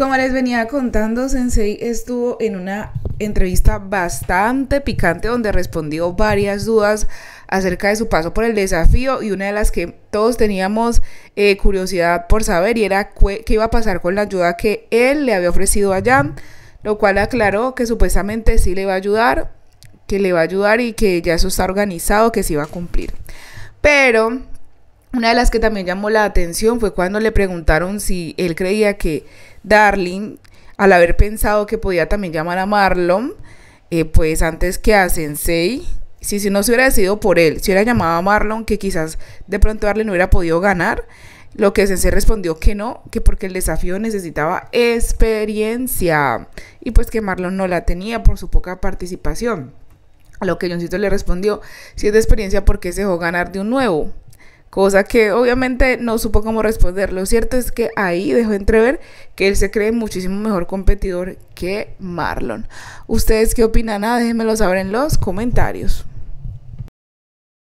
Como les venía contando, Sensei estuvo en una entrevista bastante picante donde respondió varias dudas acerca de su paso por el desafío y una de las que todos teníamos eh, curiosidad por saber y era qué iba a pasar con la ayuda que él le había ofrecido allá, lo cual aclaró que supuestamente sí le va a ayudar, que le va a ayudar y que ya eso está organizado, que sí va a cumplir. Pero una de las que también llamó la atención fue cuando le preguntaron si él creía que Darling, al haber pensado que podía también llamar a Marlon, eh, pues antes que a Sensei, si, si no se hubiera sido por él, si hubiera llamado a Marlon, que quizás de pronto Darling no hubiera podido ganar, lo que Sensei respondió que no, que porque el desafío necesitaba experiencia y pues que Marlon no la tenía por su poca participación. A lo que Johncito le respondió, si es de experiencia, ¿por qué se dejó ganar de un nuevo? Cosa que obviamente no supo cómo responder. Lo cierto es que ahí dejó entrever que él se cree muchísimo mejor competidor que Marlon. ¿Ustedes qué opinan? Ah, déjenmelo saber en los comentarios.